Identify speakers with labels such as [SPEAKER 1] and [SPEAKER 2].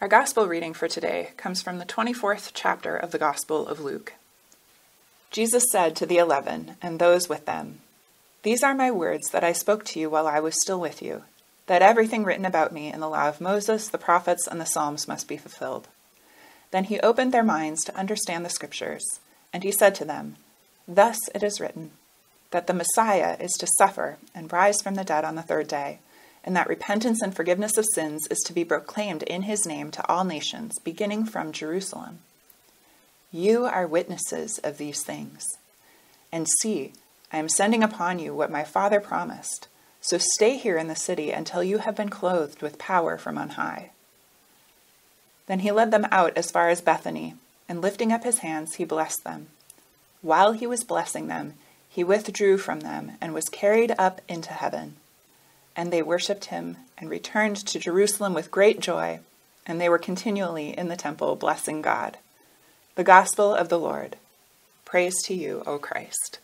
[SPEAKER 1] Our Gospel reading for today comes from the 24th chapter of the Gospel of Luke. Jesus said to the eleven and those with them, These are my words that I spoke to you while I was still with you, that everything written about me in the law of Moses, the prophets, and the Psalms must be fulfilled. Then he opened their minds to understand the Scriptures, and he said to them, Thus it is written, that the Messiah is to suffer and rise from the dead on the third day and that repentance and forgiveness of sins is to be proclaimed in his name to all nations, beginning from Jerusalem. You are witnesses of these things. And see, I am sending upon you what my Father promised. So stay here in the city until you have been clothed with power from on high. Then he led them out as far as Bethany, and lifting up his hands, he blessed them. While he was blessing them, he withdrew from them and was carried up into heaven. And they worshipped him and returned to Jerusalem with great joy, and they were continually in the temple blessing God. The Gospel of the Lord. Praise to you, O Christ.